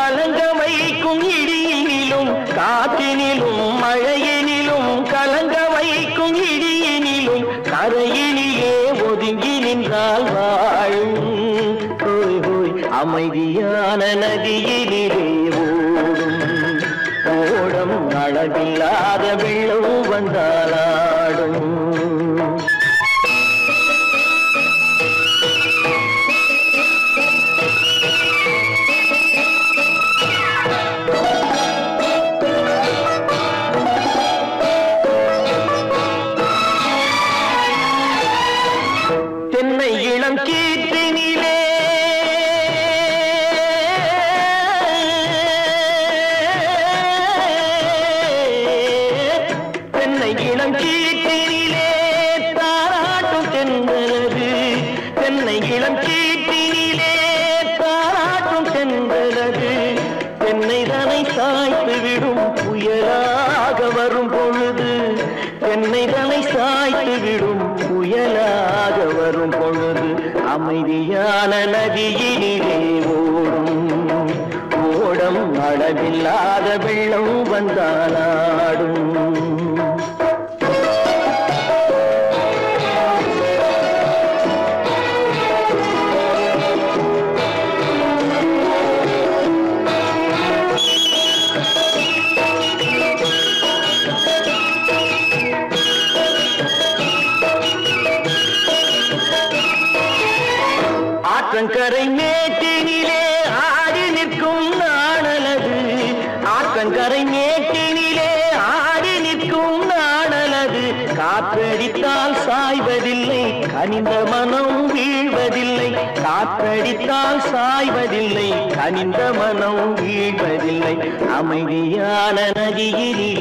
மழையினிலும் கலங்க வைக்கும் இடியினிலும் காற்றினிலும் மழையினிலும் கலங்க வைக்கும் இடியினிலும் கரையினிலே ஒதுங்கி நின்றால் வாழும் ஹோய் ஹோய் அமைதியான நதியினிலே ஓடும். ஓடம் அளவில்லாத வெள்ளம் வந்தாலா வெள்ளம் வந்தாலாடும் ஆற்றங்கரை மேட்டினிலே ஆடி நிற்கும் நாணலது ஆற்றங்கரை மே காற்றடித்தால் சாய்வதில்லை கனிந்த மனம் வீழ்வதில்லை. காற்றடித்தால் சாய்வதில்லை கனிந்த மனம் வீழ்வதில்லை. அமைதியான நதியிலே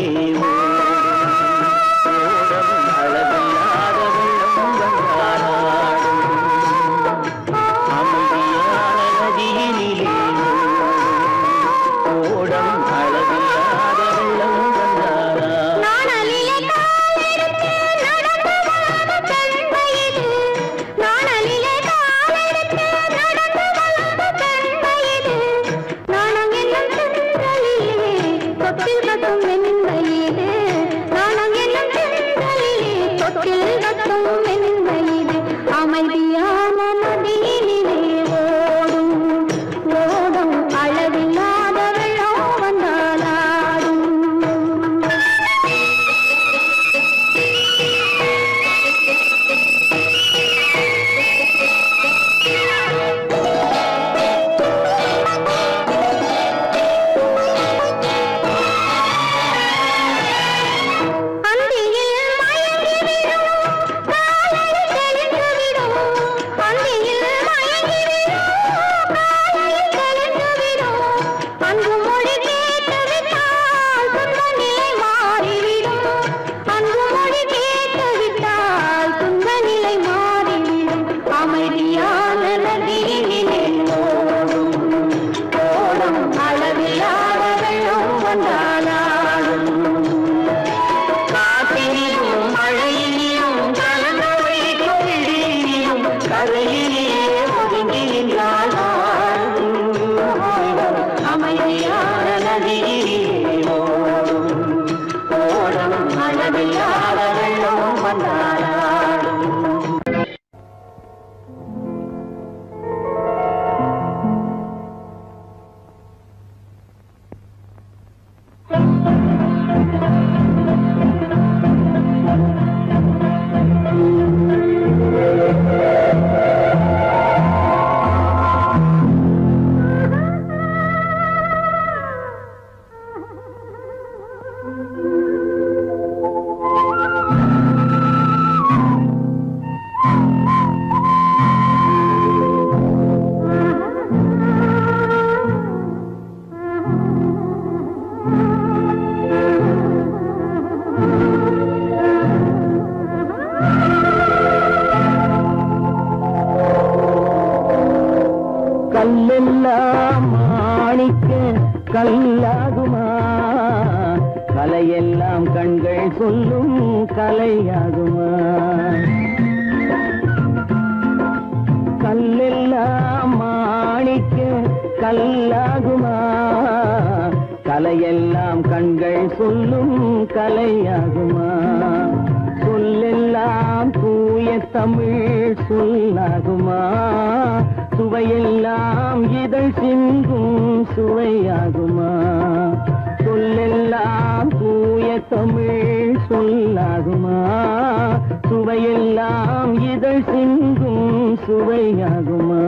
சுவையாகுமா?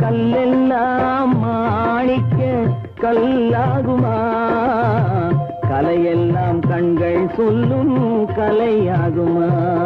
கல்லெல்லாம் மாணிக்க கல்லாகுமா? கலையெல்லாம் கண்கள் சொல்லும் கலையாகுமா?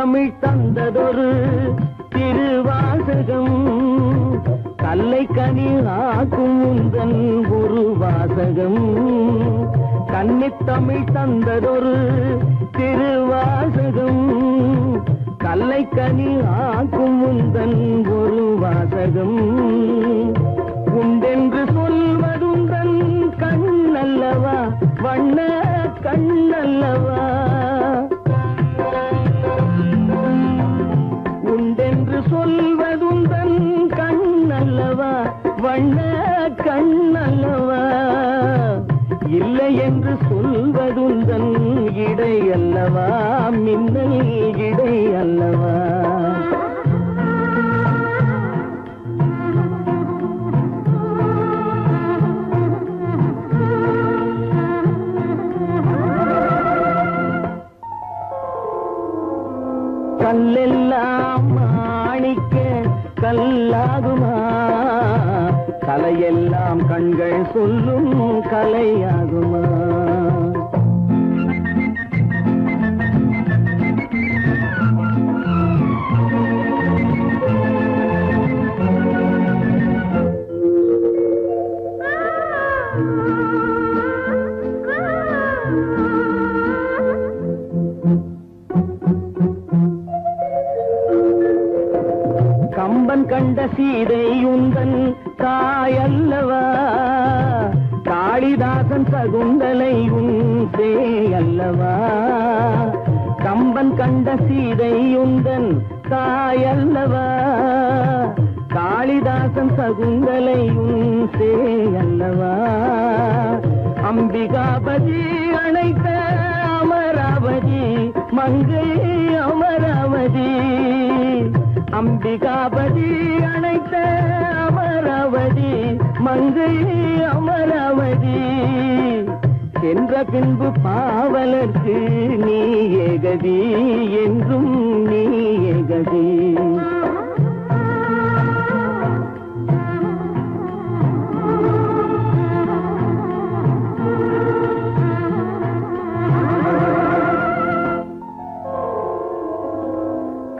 தமிழ் தந்ததொரு திருவாசகம். கல்லை கனி ஆக்கும் உந்தன் ஒரு வாசகம் கன்னித்தமிழ் தந்ததொரு திருவாசகம். கல்லை கனி ஆக்கும் உந்தன் ஒரு வாசகம் உண்டென்று சொல்வதுந்தன் கண்ணல்லவா வண்ண கண்ணல்லவா. என்று சொல்வதுந்தன் இடை அல்லவா? மின்னல் இடை அல்லவா? கல்லெல்லாம் மாணிக்க கல்லாகுமா? கலையெல்லாம் கண்கள் சொல்லும் கலையாகுமா? கம்பன் கண்ட சீதை உந்தன் தாயல்லவா? காளிதாசன் சகுந்தலை உந்தே அல்லவா கம்பன் கண்ட சீதை உந்தன் தாயல்லவா? காளிதாசன் சகுந்தலை உந்தே அல்லவா அம்பிகாபதி அணைத்த அமராவதி மங்கை அமராவதி அம்பிகாபதி அழைத்த அமராவதி மங்கை அமராவதி. சென்ற பின்பு பாவலர்க்கு நீ ஏகதி என்றும் நீ ஏகதி.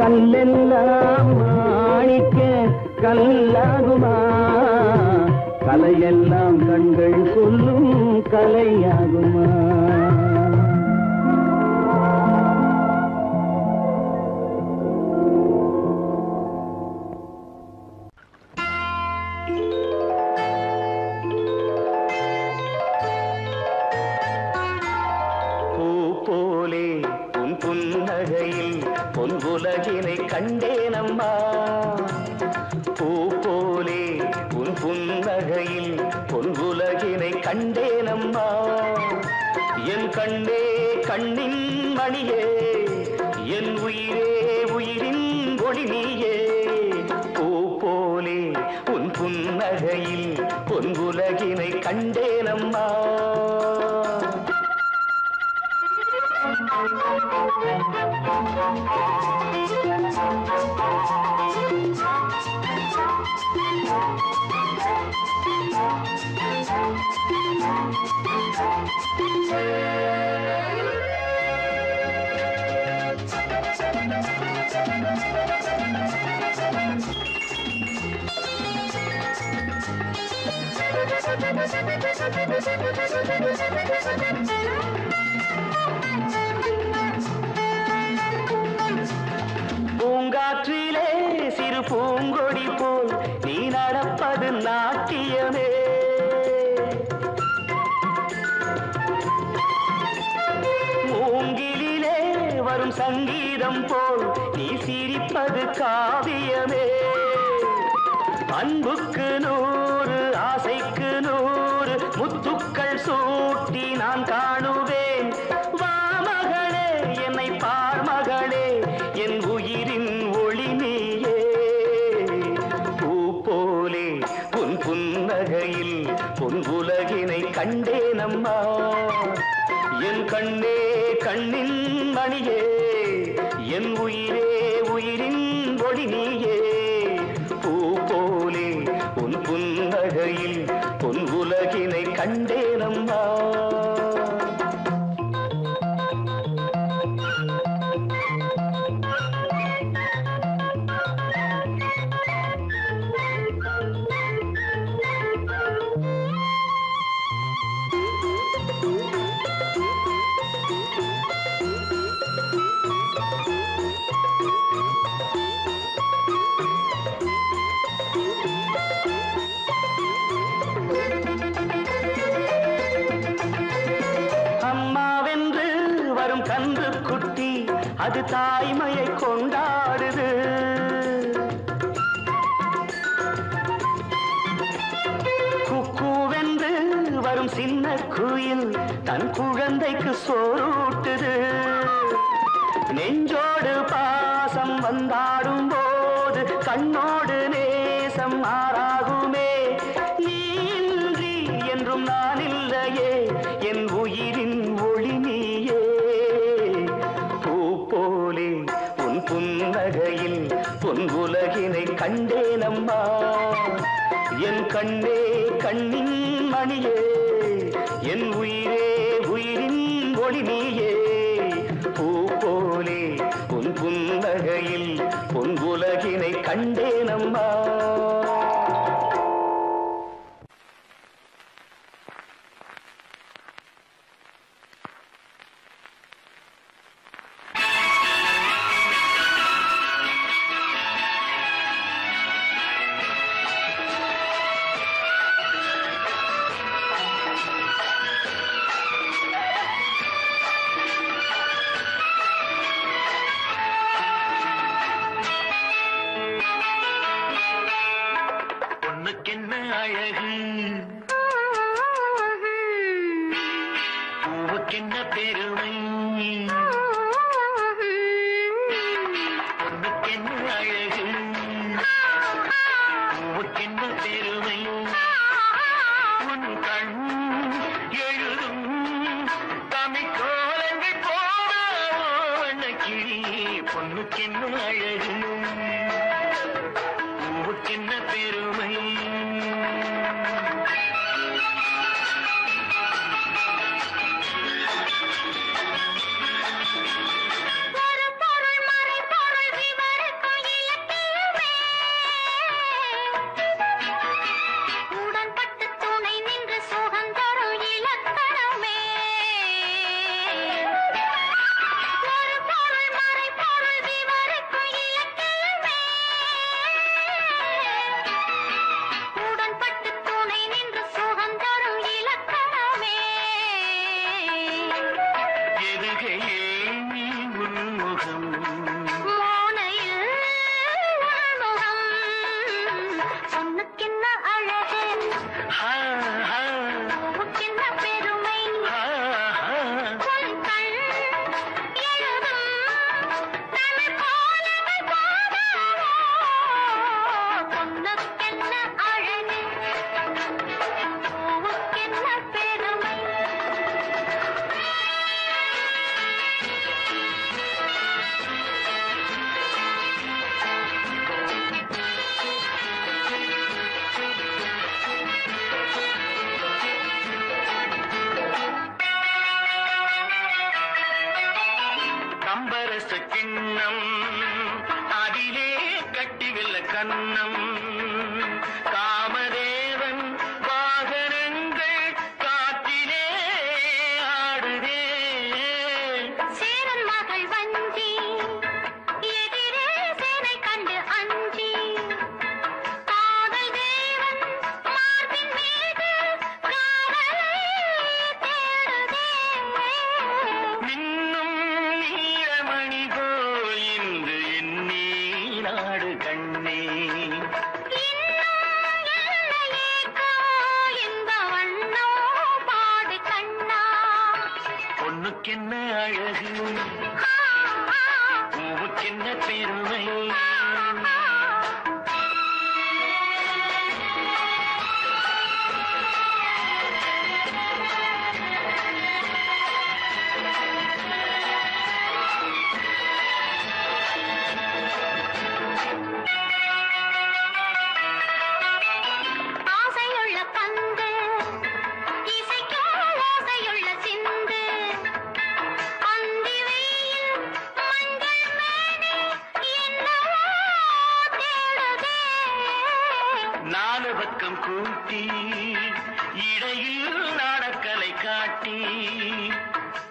கல்லெல்லாம் மாணிக்க கல்லாகுமா? கலையெல்லாம் கண்கள் சொல்லும் கலையாகுமா? వచ్చేనమ్మా Thank you. பூங்காற்றிலே சிறு பூங்கொடி போல் நீ நடப்பது நாட்டியமே. மூங்கிலே வரும் சங்கீதம் போல் நீ சிரிப்பது காவியமே. அன்புக்கு நூல் என் உயிரே உயிரின் ஒளி நீயே. பூ போலே உன் புன்னகையில் உன் உலகினை கண்டே. கண்ணே கண்ணின் மணியே. என் உயிரே உயிரின் ஒளி நீயே. பூ போலே பொன் புன்னகையில் பொன் உலகினை கண்டே.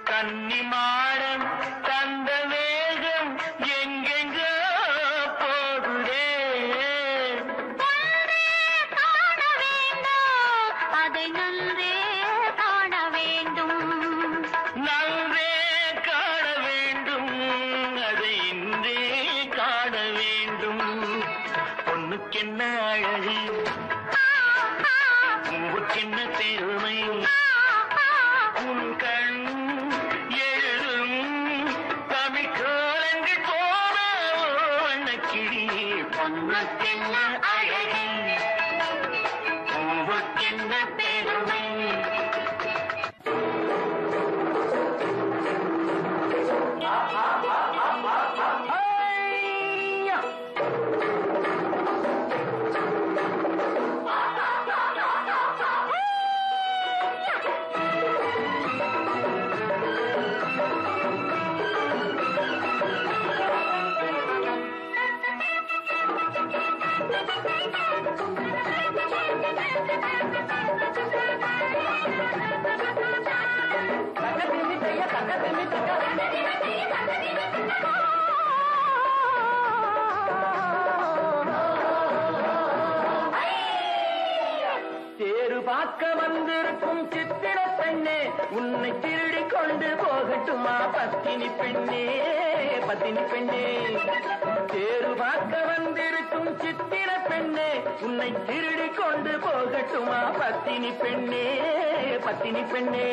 கன்னிமாடம் தந்த போகட்டும் சித்திர பெண்ணே உன்னை திருடி கொண்டு போகட்டுமா பத்தினி பெண்ணே பத்தினி பெண்ணே? தேரு பார்க்க வந்திருக்கும் சித்திர பெண்ணே உன்னை திருடி கொண்டு போகட்டுமா பத்தினி பெண்ணே பத்தினி பெண்ணே?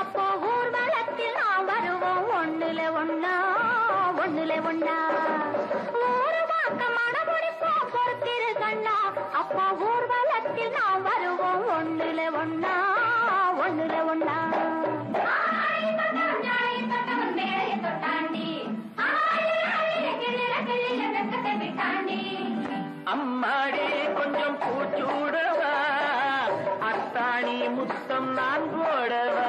அப்போ ஊர்வலத்தில் நாம் வருவோம் ஒண்ணுல ஒன்னா ஒண்ணுல ஒன்னா வீட்டில் நாம் வருவோம். ஒண்ணுல ஒன்னா ஒண்ணுல ஒன்னா அம்மாடே கொஞ்சம் பூச்சூடவா? அத்தாணி முத்தம் நான் போடவா?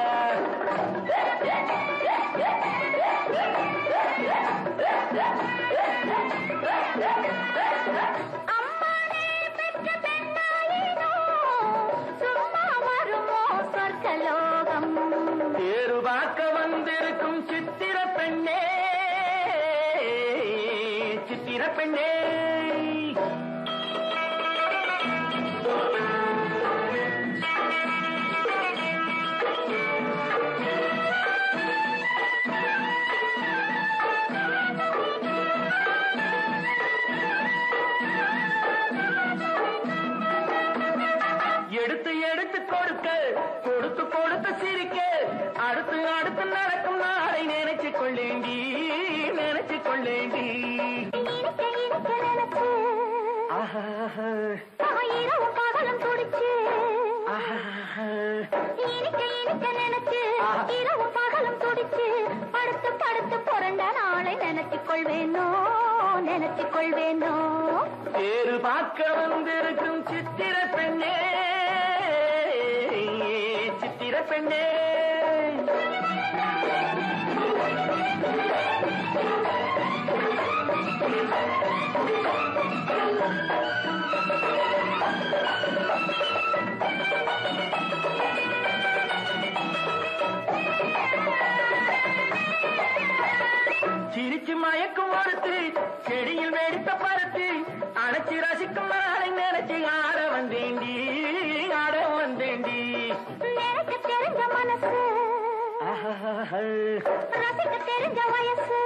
பெண்ணே சிரிச்சு மயக்கும் ஒருத்து செடியில் வெடித்த பருத்து அணைச்சு ரசிக்கும் மகளை நினைச்சு ரசிக்க தெரிஞ்ச வயசு.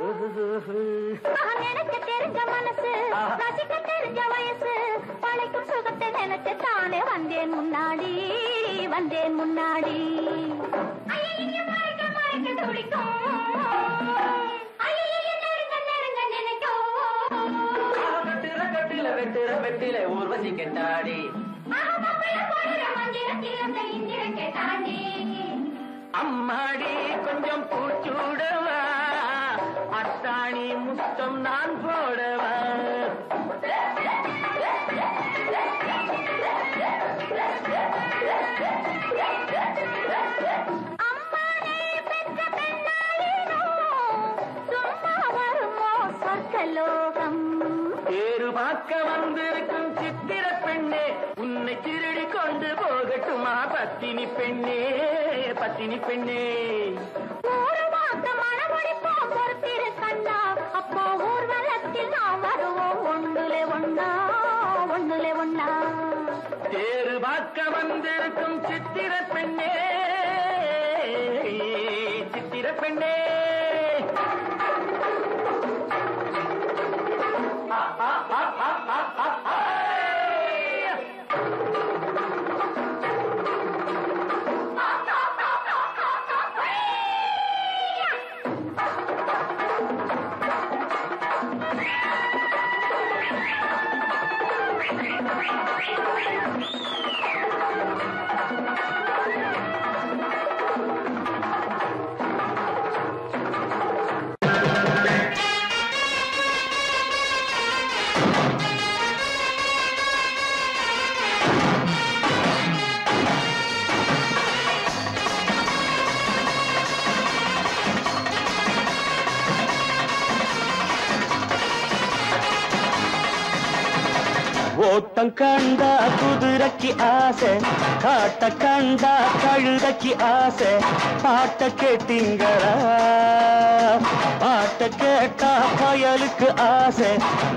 நான் எனக்கு தெரிஞ்ச மனசு. ரசிக்க தெரிஞ்ச வயசு. பழைக்கும் சுகத்தை நினைச்சு தானே வந்தேன் முன்னாடி வந்தேன் முன்னாடி. துடிக்கும். வெட்டுற வெட்டில ஊர்வசி கெட்டாடி. தாண்டி. அம்மாடி கொஞ்சம் பூச்சூடவா அத்தாணி முத்தம் நான் போடவா Yeah. போகட்டுமா பத்தினி பெண்ணே பத்தினி பெண்ணே. ஊரு வாக்க மணமுடிப்போம் பொறுத்திரு கண்ணா. அப்போ ஊர்வலத்தில் நாம் வருவோம். ஒண்ணுலே ஒண்ணா ஒண்ணுலே ஒண்ணா. தேரு பார்க்க வந்திருக்கும் சித்திர பெண்ணே சித்திர பெண்ணே. ஆ, குதிரைக்கு ஆசை. காட்ட கண்டா கழுதைக்கு ஆசை. பாட்ட கேட்டீங்களா? பாட்ட கேட்டா பயலுக்கு ஆசை.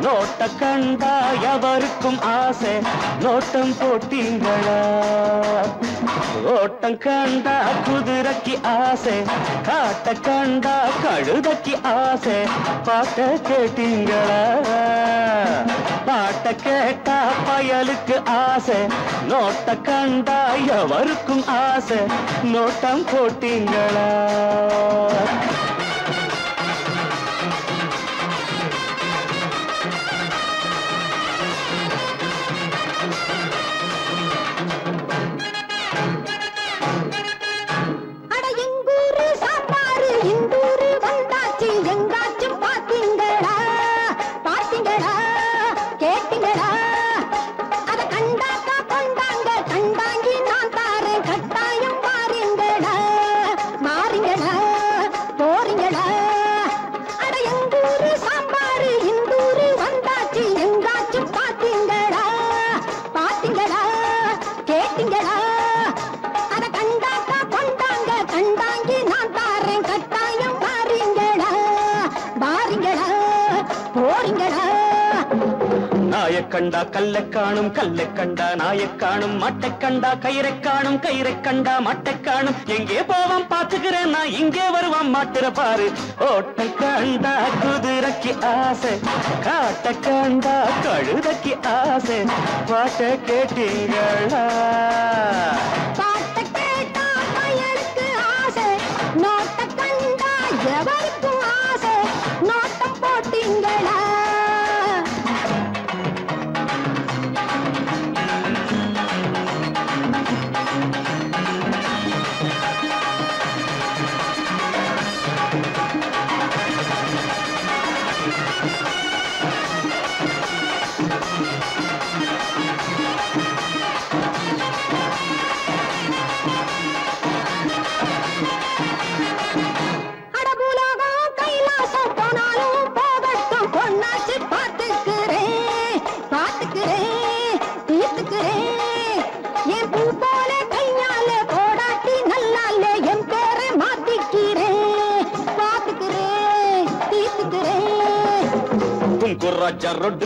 நோட்ட கண்டா எவருக்கும் ஆசை. நோட்டம் போட்டீங்களா? ஓட்டம் கண்டா குதிரைக்கு ஆசை. காட்ட கண்டா கழுதைக்கு ஆசை. பாட்ட கேட்டீங்களா? பாட்ட கேட்டா பயலுக்கு ஆசை. நோட்ட கண்டா எவருக்கும் ஆசை. நோட்டம் போட்டீங்களா? கண்டா கல்லை காணும் கல்லை கண்டா நாயை காணும் மட்டை கண்டா கயிறை காணும் கயிறை கண்டா மட்டை காணும். எங்கே போவான் பாத்துக்கிறேன் நான் இங்கே வருவான் மாட்டுற பாரு. ஓட்டை கண்டா குதிரைக்கு ஆசை காட்டை கண்டா கழுதைக்கு ஆசை. பாட்டை கேட்டீங்களா? பாட்ட கேட்டா ஆசை நோட்ட கண்டா எவருக்கும் ஆசை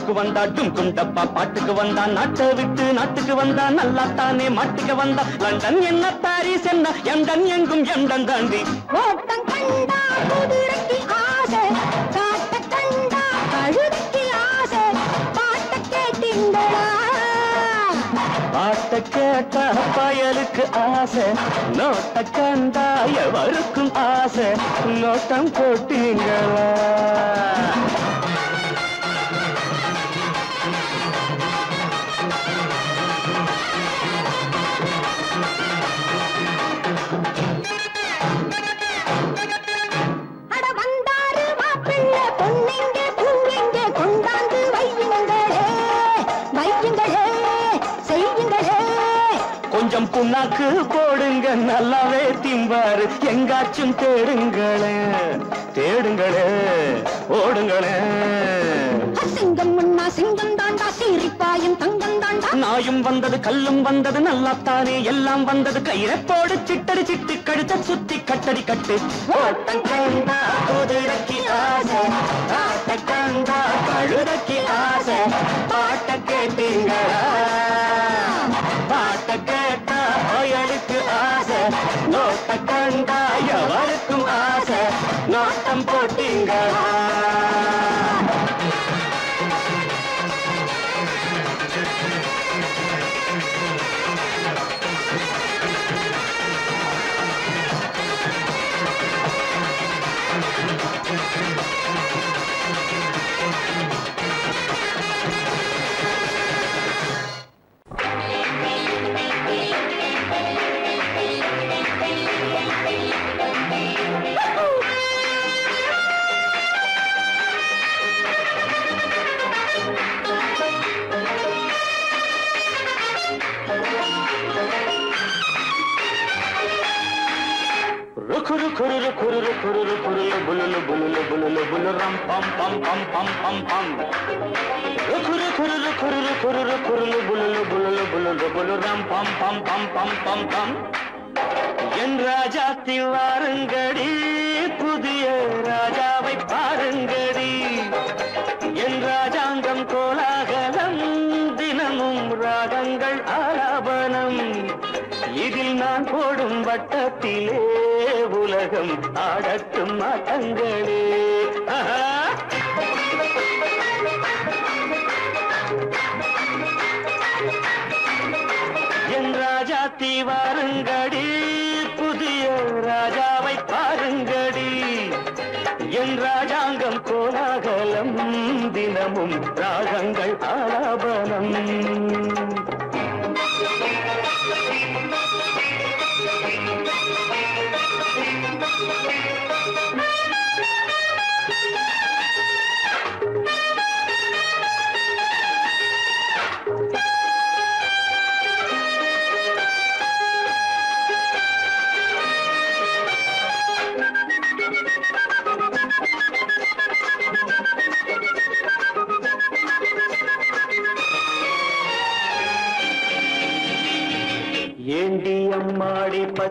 ராஜா ரொட்டுக்கு வந்தா டும்கும் டப்பா பாட்டுக்கு வந்தா நாட்டை விட்டு நாட்டுக்கு வந்தா நல்லா தானே மாட்டுக்கு வந்தா லண்டன் என்ன பாரிஸ் என்ன எண்டன் எங்கும் எண்டன் தாண்டி. ஓட்டம் கண்டா குதிரைக்கு ஆசை காட்ட கண்டா கழுதைக்கு ஆசை பாட்ட கேட்டீங்களா? பாட்ட கேட்டா பயலுக்கு ஆசை நோட்ட கண்டா எவருக்கும் ஆசை நோட்டம் போட்டீங்களா? எங்காச்சும் தேடுங்களே தேடுங்களே ஓடுங்களே. சிங்கம் முன்னா சிங்கம் தாண்டா சீரிப்பாயும் தங்கம் தாண்டா. நாயும் வந்தது கல்லும் வந்தது நல்லாத்தானே. எல்லாம் வந்தது கயிறை போடு சிட்டடி சிட்டு கழுத்த சுத்தி கட்டடி கட்டு. ஓட்டம் கண்டா குதிரைக்கு ஆசை. ஆட்ட கண்டா கழுதைக்கு ஆசை. பாட்ட கேட்டீங்களா? எவருக்கும் ஆசை. நாட்டம் போட்டீங்களா கொலு ரம் பம் பம் பம் பம் பம் பம். என் ராஜாத்தில் வாருங்கடி புதிய ராஜாவை பாருங்கடி. என் ராஜாங்கம் கோலாகலம் தினமும் ராகங்கள் ஆலாபனம் இதில் நான் போடும் வட்டத்திலே உலகம் ஆடட்டும் ஆட்டங்களே. பாருங்கடி புதிய ராஜாவை பாருங்கடி. என் ராஜாங்கம் கோலாகலம் தினமும் ராகங்கள் ஆலாபனம்.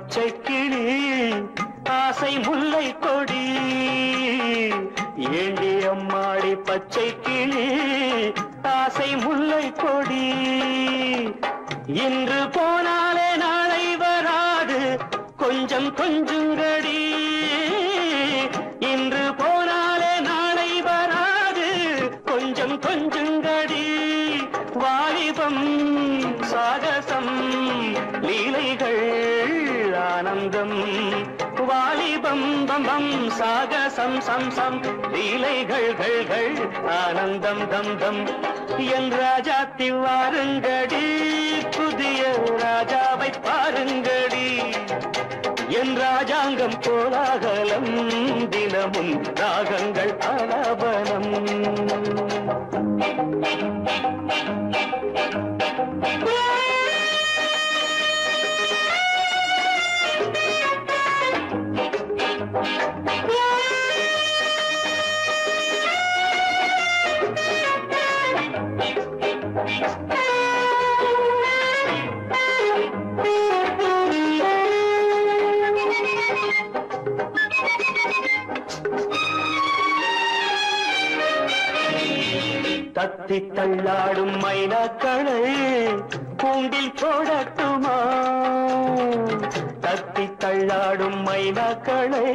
பச்சை சம் சம். லீலைகள் கள் கள் ஆனந்தம் தம் தம். என் ராஜா திவாருங்கடி புதிய ராஜாவை பாருங்கடி. என் ராஜாங்கம் கோலாகலம் தினமும் ராகங்கள் ஆலாபனம். அள்ளாடும் மைனாக்களை கூண்டில் போடட்டுமா தத்தி தள்ளாடும் மைனாக்களை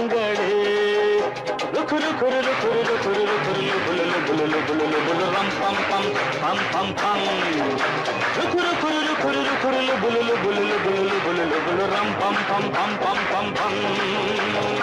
रंगड़े रुख रुख रुख रुख रुख बुलबुल रम पम पम पम पम पम रुख रुख रुख रुख बुलबुल बुलबुल बुलबुल रम पम पम पम पम पम पम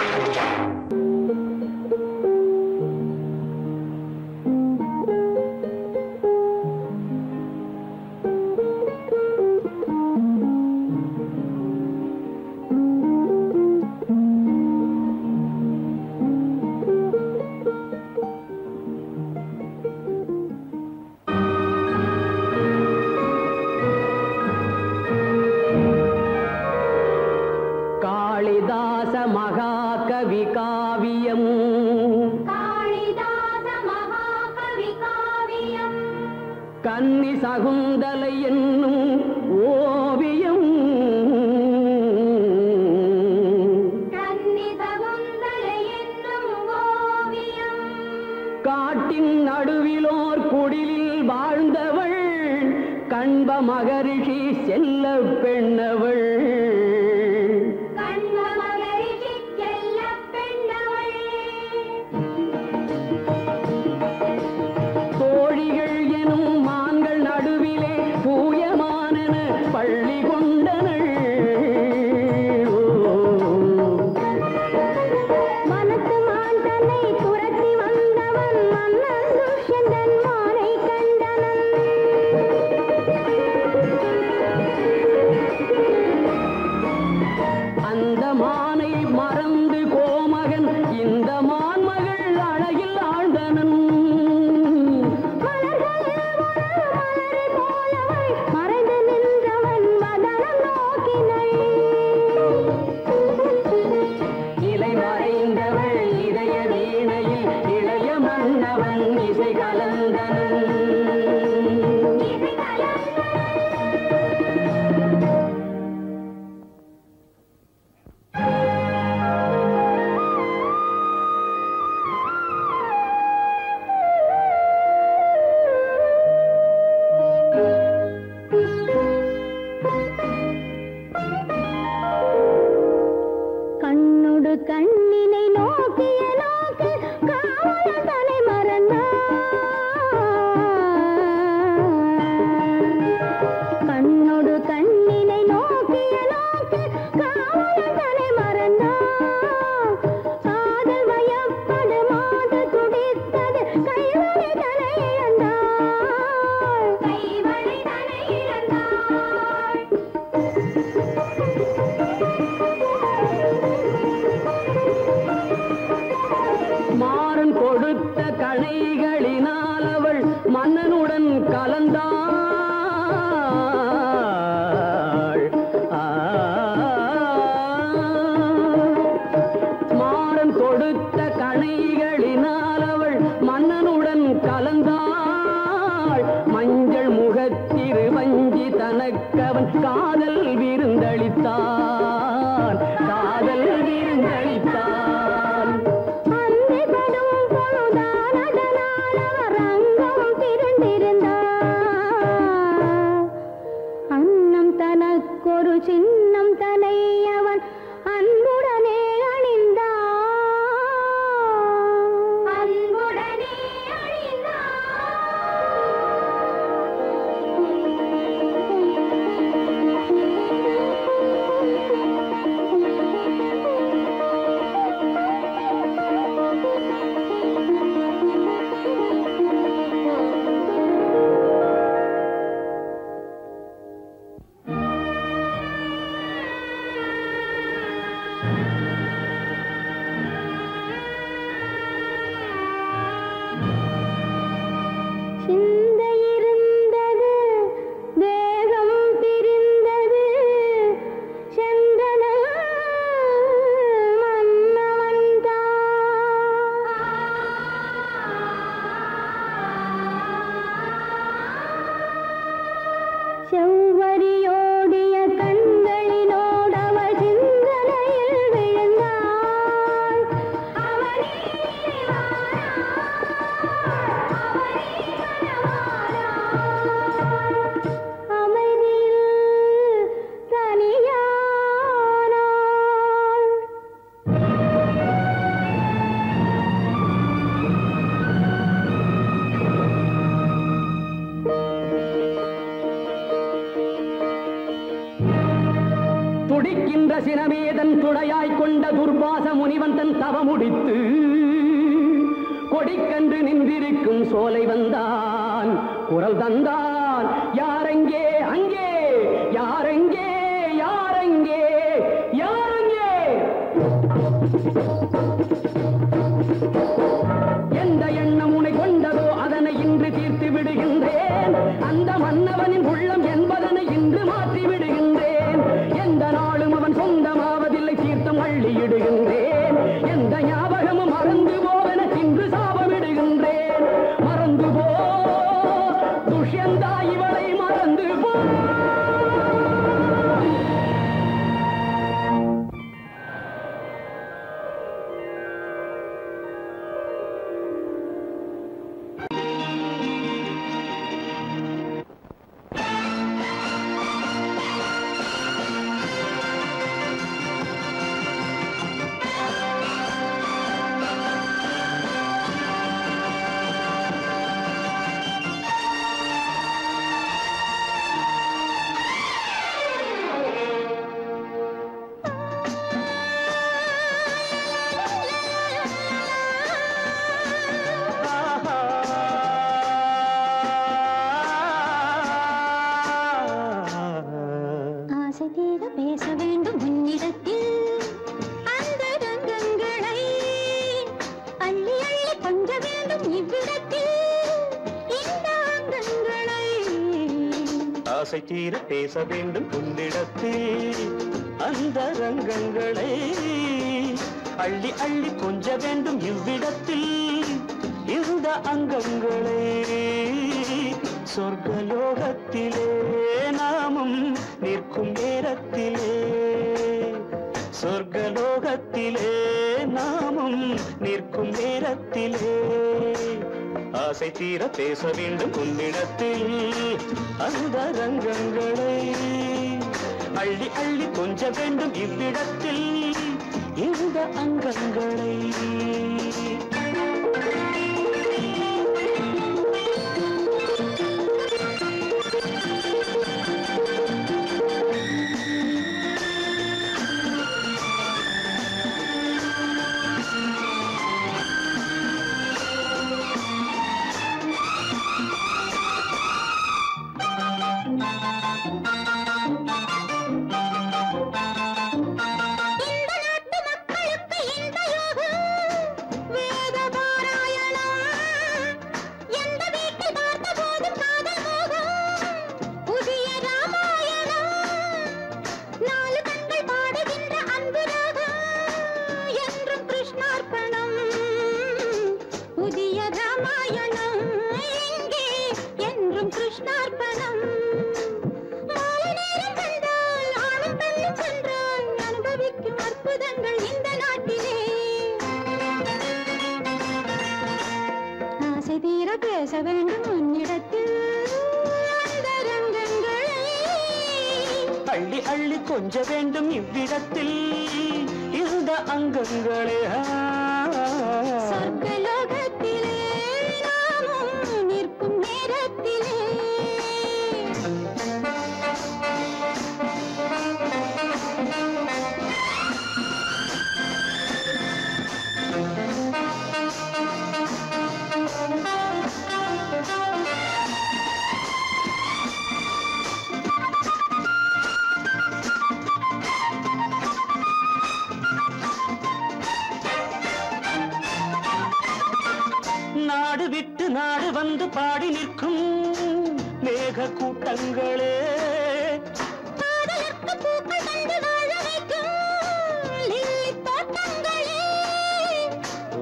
குரல் தந்தான். யாரெங்கே அங்கே? யாரெங்கே யாரெங்கே? யாரெங்கே? ஆசை தீர பேச வேண்டும் உன்னிடத்தில் அந்த ரங்கங்களை அள்ளி அள்ளி கொஞ்ச வேண்டும் இவ்விடத்தில். இந்த அங்கங்களை சொர்க்கலோகத்திலே நாமும் நிற்கும் நேரத்திலே. சொர்க்கலோகத்திலே நாமும் நிற்கும் நேரத்திலே. ஆசை தீர பேச வேண்டும் உன்னிடத்தில். அந்த ரங்கங்களை அள்ளி அள்ளி கொஞ்ச வேண்டும் இவ்விடத்தில். இந்த அங்கங்களை கொஞ்ச வேண்டும் இவ்விடத்தில். இந்த அங்கங்களே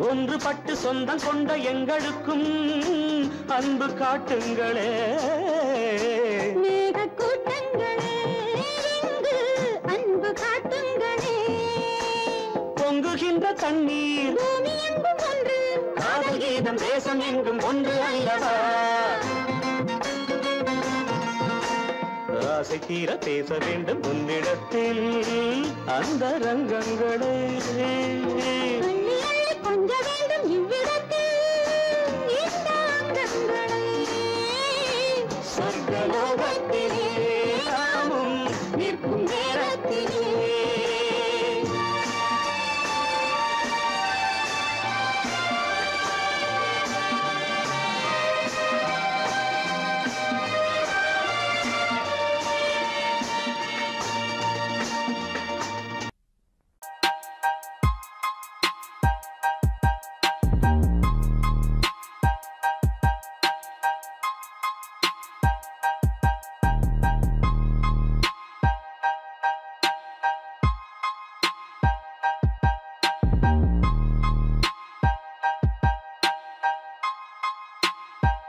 ஒன்றுபட்டு சொந்தம் கொண்ட எங்களுக்கும் அன்பு காட்டுங்களே. அன்பு காட்டுங்களே. பொங்குகின்ற தண்ணீர் ஒன்று காதல் கீதம் தேசம் எங்கும் ஒன்று அல்லவா? ஆசை தீர பேச வேண்டும் உன்னிடத்தில் அந்த ரங்கங்களே. you will.